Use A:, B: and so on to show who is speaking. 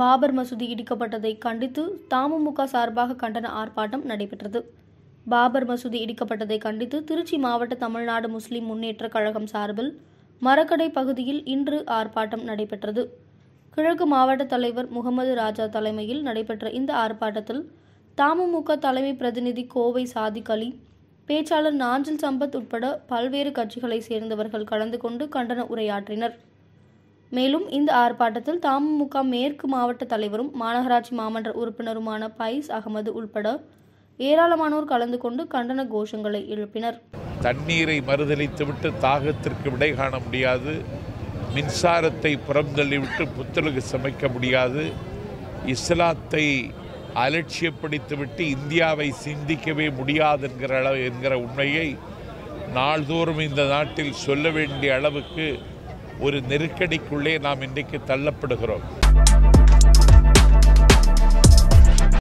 A: பாபர் மசூதி இடிக்கப்பட்டதை கண்டித்து தமுமுக சார்பாக கண்டன ஆர்ப்பாட்டம் நடைபெற்றது. பாபர் மசூதி இடிக்கப்பட்டதை கண்டித்து திருச்சி மாவட்ட தமிழ்நாடு முஸ்லிம் முன்னேற்ற கழகம் சார்பில் மரக்கடை பகுதியில் இன்று ஆர்ப்பாட்டம் நடைபெற்றது. கிழக்கு மாவட்ட தலைவர் முகமது ராஜா தலைமையில் நடைபெற்ற இந்த ஆர்ப்பாட்டத்தில் தமுமுக தலைமை பிரதிநிதி கோவை சாதிக் அலி பேச்சாளர் நாஞ்சில் சம்பத் உட்பட பல்வேறு கட்சிகளைச் சேர்ந்தவர்கள் கலந்து கொண்டு கண்டன உரையாற்றினர். மேலும் இந்த ஆர்ப்பாட்டத்தில் தமுக மேற்கு மாவட்ட தலைவரும் மாநகராட்சி மாமன்ற உறுப்பினருமான பைஸ் அகமது உள்பட ஏராளமானோர் கலந்து கொண்டு கண்டன கோஷங்களை எழுப்பினர்.
B: தண்ணீரை மறுதளித்துவிட்டு தாகத்திற்கு விடை காண முடியாது. மின்சாரத்தை புறந்தள்ளிவிட்டு புத்தலுக்கு சமைக்க முடியாது. இஸ்லாத்தை அலட்சியப்படுத்திவிட்டு இந்தியாவை சிந்திக்கவே முடியாது என்கிற அளவு என்கிற உண்மையை நாள்தோறும் இந்த நாட்டில் சொல்ல வேண்டிய அளவுக்கு ஒரு நெருக்கடிக்குள்ளே நாம் இன்றைக்கு தள்ளப்படுகிறோம்.